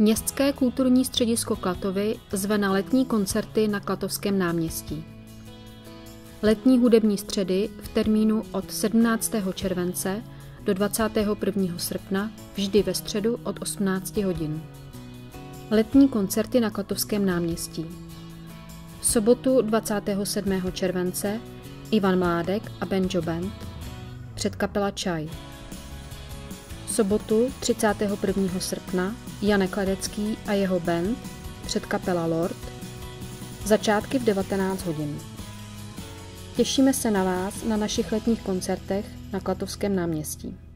Městské kulturní středisko Klatovy zve na letní koncerty na Klatovském náměstí. Letní hudební středy v termínu od 17. července do 21. srpna vždy ve středu od 18 hodin. Letní koncerty na Klatovském náměstí. V sobotu 27. července Ivan Mládek a Benjo Band, předkapela Čaj. Sobotu 31. srpna Janek Ledecký a jeho band, předkapela Lord, začátky v 19 hodin. Těšíme se na vás na našich letních koncertech na Klatovském náměstí.